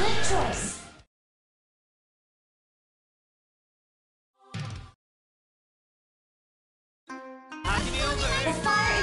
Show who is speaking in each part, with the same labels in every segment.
Speaker 1: Good choice. The fire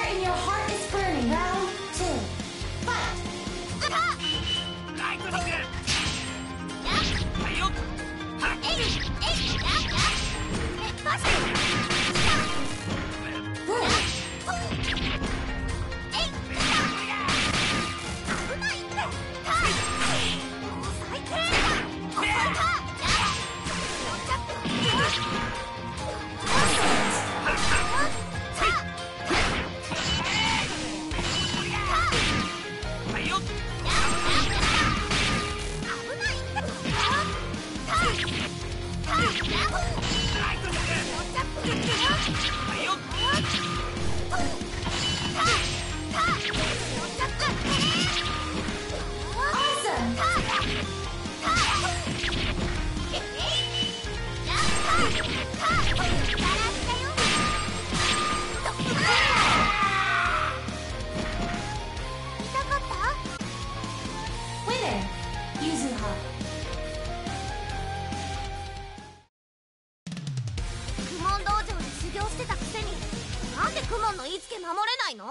Speaker 1: fire in your heart is burning. Round
Speaker 2: Yeah. ンの言いつけ守れないの？